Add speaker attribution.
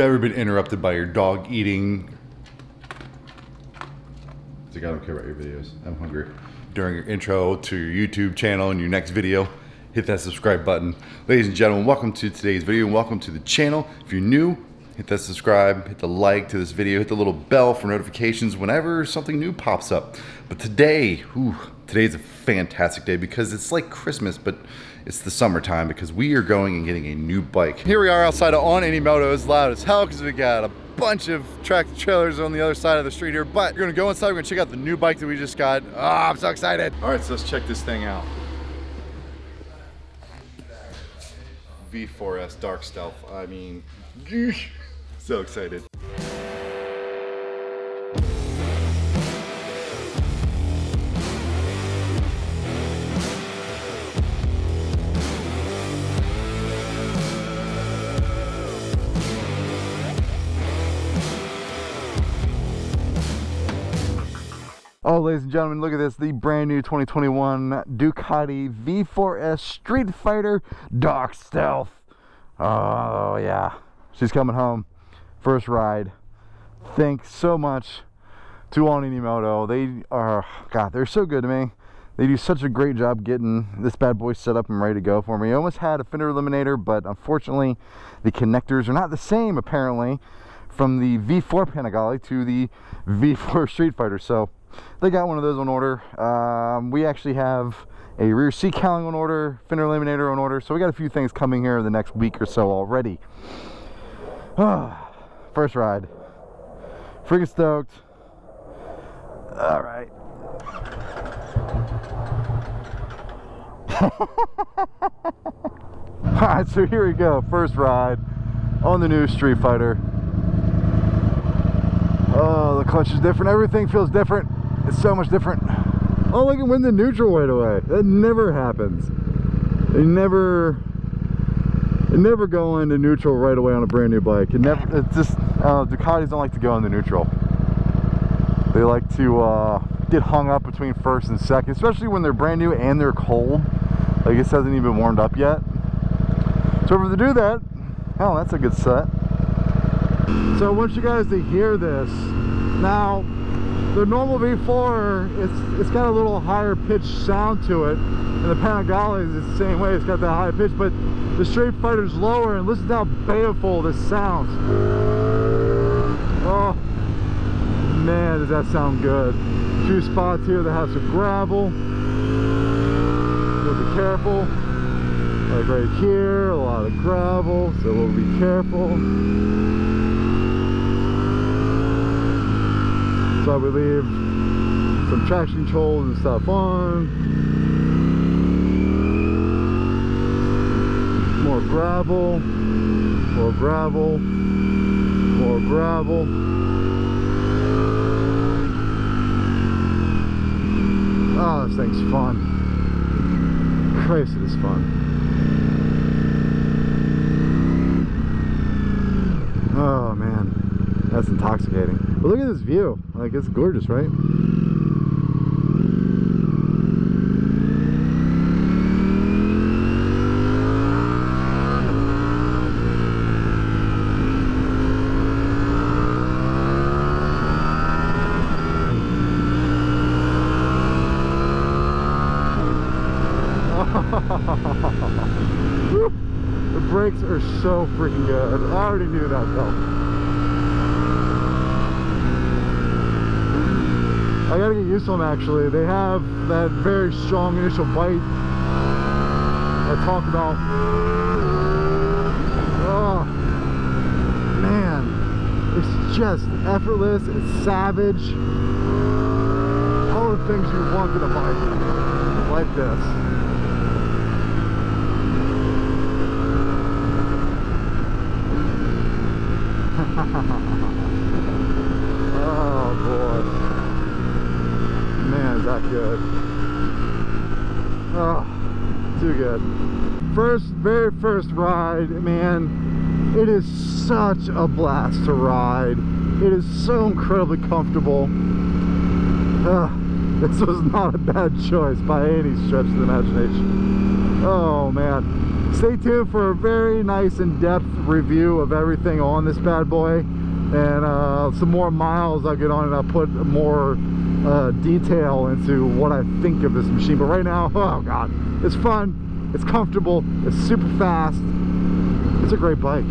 Speaker 1: ever been interrupted by your dog eating, it's like I don't care about your videos. I'm hungry. During your intro to your YouTube channel and your next video, hit that subscribe button. Ladies and gentlemen, welcome to today's video and welcome to the channel. If you're new, hit that subscribe, hit the like to this video, hit the little bell for notifications whenever something new pops up. But today, whew, today's a fantastic day because it's like Christmas, but it's the summertime because we are going and getting a new bike. Here we are outside of On Any Moto. It's loud as hell because we got a bunch of tractor trailers on the other side of the street here, but we're gonna go inside, we're gonna check out the new bike that we just got. Oh, I'm so excited. All right, so let's check this thing out. V4S Dark Stealth. I mean, so excited. Oh, ladies and gentlemen, look at this. The brand new 2021 Ducati V4S Streetfighter Dark Stealth. Oh, yeah. She's coming home. First ride. Thanks so much to Moto. They are, God, they're so good to me. They do such a great job getting this bad boy set up and ready to go for me. I almost had a fender eliminator, but unfortunately, the connectors are not the same, apparently, from the V4 Panigale to the V4 Streetfighter. So, they got one of those on order. Um, we actually have a rear seat cowling on order, fender eliminator on order. So we got a few things coming here in the next week or so already. First ride. Freaking stoked. All right. All right, so here we go. First ride on the new Streetfighter. Oh, the clutch is different. Everything feels different. It's so much different. Oh, I can win the neutral right away. That never happens. They never, they never go into neutral right away on a brand new bike. It never, it's just, uh, Ducatis don't like to go into neutral. They like to uh, get hung up between first and second, especially when they're brand new and they're cold. Like this hasn't even warmed up yet. So if they do that, oh, that's a good set. So I want you guys to hear this. Now, the normal V4, it's it's got a little higher pitched sound to it. And the Panigale is the same way, it's got that high pitch, but the Streetfighter's lower and listen to how baleful this sounds. Oh, man, does that sound good. A few spots here that have some gravel. We'll be careful. Like right here, a lot of gravel, so we'll be careful. So we leave some traction controls and stuff on. More gravel, more gravel, more gravel. Oh, this thing's fun. Christ, it is fun. Oh man, that's intoxicating. But look at this view. Like it's gorgeous, right? the brakes are so freaking good. I already knew that though. I gotta get used to them actually. They have that very strong initial bite I talked about. Oh, man. It's just effortless, it's savage. All the things you want in a bike like this. oh boy that good. Oh, too good. First, very first ride, man, it is such a blast to ride. It is so incredibly comfortable. Uh, this was not a bad choice by any stretch of the imagination. Oh man, stay tuned for a very nice in-depth review of everything on this bad boy and uh, some more miles I'll get on it I'll put more uh, detail into what I think of this machine but right now oh god it's fun it's comfortable it's super fast it's a great bike